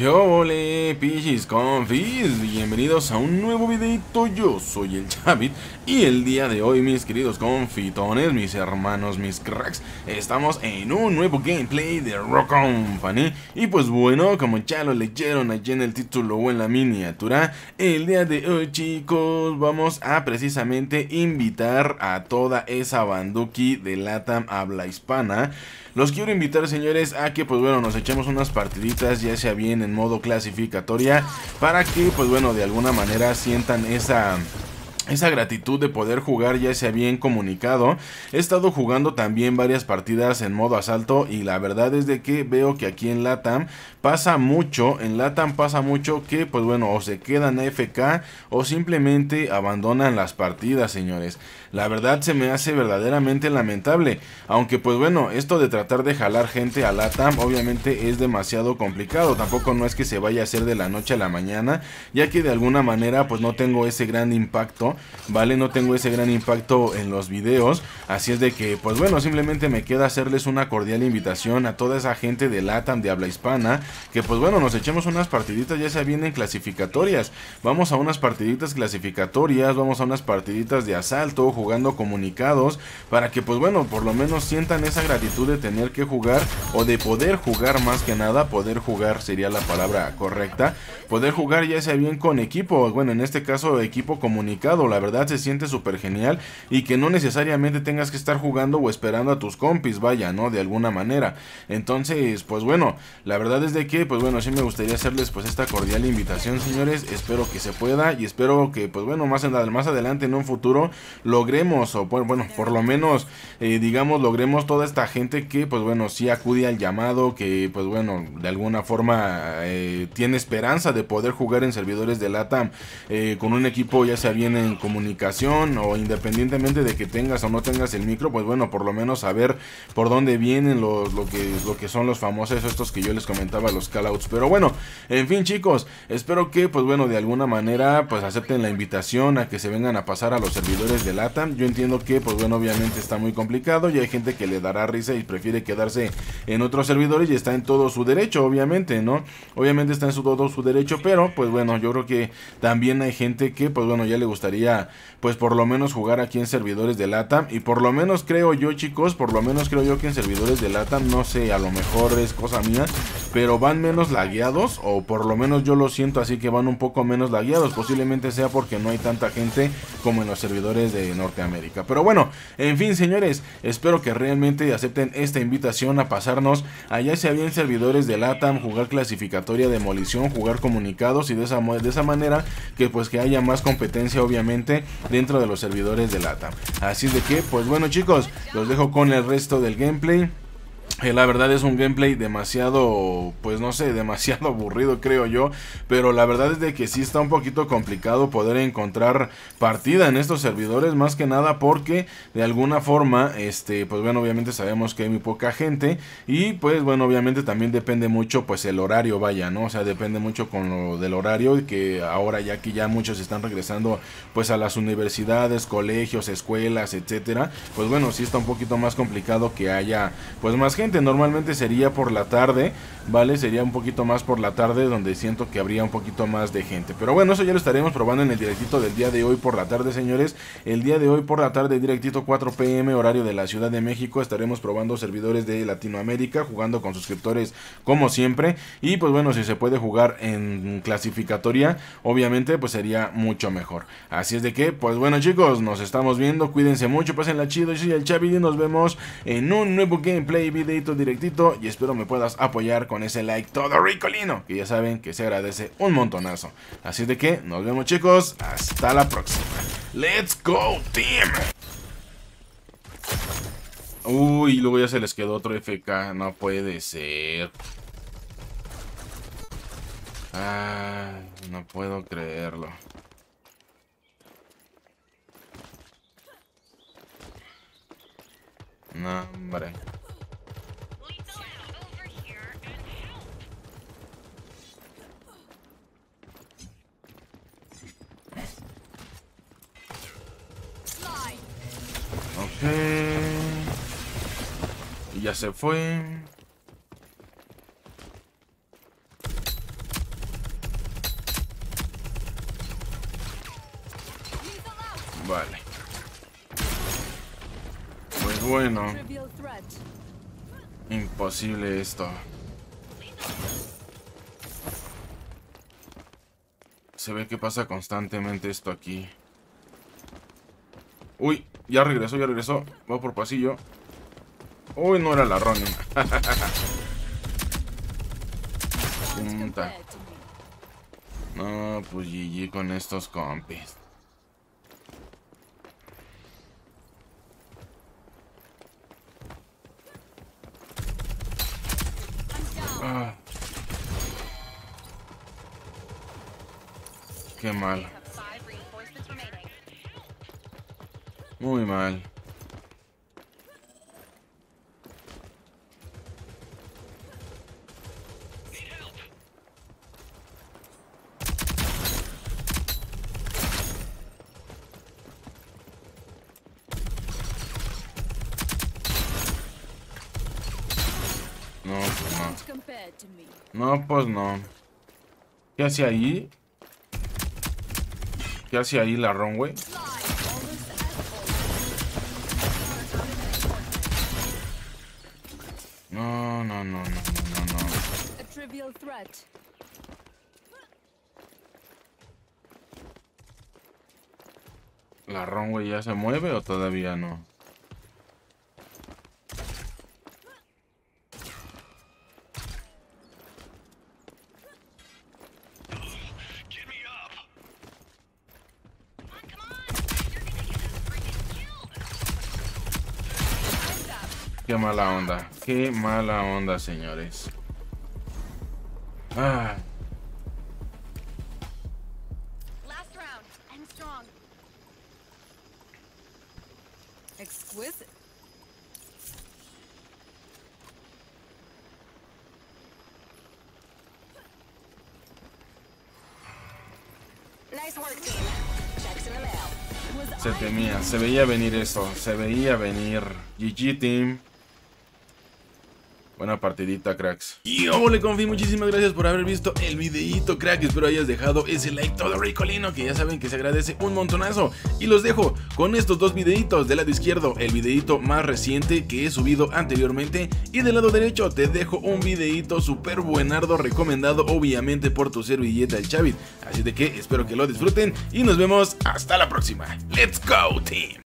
¿Qué ole, pichis confis? Bienvenidos a un nuevo videito, yo soy el Chavit y el día de hoy, mis queridos confitones, mis hermanos, mis cracks, estamos en un nuevo gameplay de Rock Company y pues bueno, como ya lo leyeron allí en el título o en la miniatura, el día de hoy chicos vamos a precisamente invitar a toda esa banduki de Latam habla hispana los quiero invitar, señores, a que, pues bueno, nos echemos unas partiditas, ya sea bien en modo clasificatoria, para que, pues bueno, de alguna manera sientan esa esa gratitud de poder jugar ya sea bien comunicado. He estado jugando también varias partidas en modo asalto y la verdad es de que veo que aquí en LATAM pasa mucho, en LATAM pasa mucho que pues bueno o se quedan FK o simplemente abandonan las partidas señores. La verdad se me hace verdaderamente lamentable, aunque pues bueno, esto de tratar de jalar gente a LATAM obviamente es demasiado complicado, tampoco no es que se vaya a hacer de la noche a la mañana, ya que de alguna manera pues no tengo ese gran impacto ¿vale? No tengo ese gran impacto en los videos, así es de que, pues bueno, simplemente me queda hacerles una cordial invitación a toda esa gente de LATAM de habla hispana, que pues bueno, nos echemos unas partiditas, ya se vienen clasificatorias, vamos a unas partiditas clasificatorias, vamos a unas partiditas de asalto, jugando comunicados, para que pues bueno, por lo menos sientan esa gratitud de tener que jugar, o de poder jugar más que nada, poder jugar sería la palabra correcta, poder jugar ya sea bien con equipo, bueno, en este caso equipo comunicado, la verdad se siente súper genial y que no necesariamente tengas que estar jugando o esperando a tus compis, vaya, ¿no? De alguna manera. Entonces, pues bueno, la verdad es de que, pues bueno, sí me gustaría hacerles pues esta cordial invitación, señores. Espero que se pueda y espero que, pues bueno, más, en, más adelante en un futuro logremos, o bueno, por lo menos, eh, digamos, logremos toda esta gente que, pues bueno, sí acude al llamado, que, pues bueno, de alguna forma eh, tiene esperanza de poder jugar en servidores de LATAM eh, con un equipo ya sea bien en comunicación o independientemente de que tengas o no tengas el micro, pues bueno, por lo menos saber por dónde vienen los, lo, que, son los famosos estos que yo les comentaba, los callouts. Pero bueno, en fin chicos, espero que pues bueno, de alguna manera pues acepten la invitación a que se vengan a pasar a los servidores de LATAM. Yo entiendo que pues bueno, obviamente está muy complicado y hay gente que le dará risa y prefiere quedarse en otros servidores y está en todo su derecho, obviamente, ¿no? Obviamente está en su, todo su derecho, pero pues bueno, yo creo que también hay gente que pues bueno, ya le gustaría pues por lo menos jugar aquí en servidores de LATAM. Y por lo menos creo yo, chicos, por lo menos creo yo que en servidores de LATAM, no sé, a lo mejor es cosa mía, pero van menos lagueados, o por lo menos yo lo siento así que van un poco menos lagueados. Posiblemente sea porque no hay tanta gente como en los servidores de Norteamérica. Pero bueno, en fin, señores, espero que realmente acepten esta invitación a pasarnos allá si había en servidores de LATAM, jugar clasificatoria, demolición, jugar comunicados y de esa, de esa manera que pues que haya más competencia obviamente dentro de los servidores de LATAM. Así de que, pues bueno chicos, los dejo con el resto del gameplay. Eh, la verdad es un gameplay demasiado, pues no sé, demasiado aburrido creo yo, pero la verdad es de que sí está un poquito complicado poder encontrar partida en estos servidores, más que nada porque de alguna forma, este, pues bueno, obviamente sabemos que hay muy poca gente y pues bueno, obviamente también depende mucho pues el horario, vaya, ¿no? O sea, depende mucho con lo del horario y que ahora ya que ya muchos están regresando pues a las universidades, colegios, escuelas, etcétera, pues bueno, sí está un poquito más complicado que haya pues más gente Normalmente sería por la tarde, ¿vale? Sería un poquito más por la tarde donde siento que habría un poquito más de gente. Pero bueno, eso ya lo estaremos probando en el directito del día de hoy por la tarde, señores. El día de hoy por la tarde, directito 4 pm, horario de la Ciudad de México, estaremos probando servidores de Latinoamérica, jugando con suscriptores como siempre. Y pues bueno, si se puede jugar en clasificatoria, obviamente pues sería mucho mejor. Así es de que, pues bueno chicos, nos estamos viendo, cuídense mucho, pasenla chido. Yo soy el Chavi y nos vemos en un nuevo gameplay video directito y espero me puedas apoyar con ese like todo ricolino, que ya saben que se agradece un montonazo. Así de que nos vemos chicos, hasta la próxima. Let's go team. Uy, luego ya se les quedó otro FK, no puede ser. no puedo creerlo. No, hombre. Y ya se fue. Vale. Pues bueno. Imposible esto. Se ve que pasa constantemente esto aquí. Uy, ya regresó, ya regresó. Va por pasillo. Uy, no era la Ronin. Punta. No, pues GG con estos compis. Ah. Qué mal. Muy mal. No, pues no. No, pues no. ¿Qué hace ahí? ¿Qué hace ahí la runway? No, no, no, no, no, no. ¿La runway ya se mueve o todavía no? Qué mala onda. Qué mala onda, señores. Ah. Exquisite. Se temía, se veía venir eso, se veía venir. GG Team. Buena partidita, cracks. Y le confío, muchísimas gracias por haber visto el videito, crack. Espero hayas dejado ese like todo ricolino, que ya saben que se agradece un montonazo. Y los dejo con estos dos videitos. Del lado izquierdo, el videito más reciente que he subido anteriormente. Y del lado derecho, te dejo un videito súper buenardo, recomendado obviamente por tu servilleta, el Chavit. Así de que espero que lo disfruten y nos vemos hasta la próxima. ¡Let's go, team!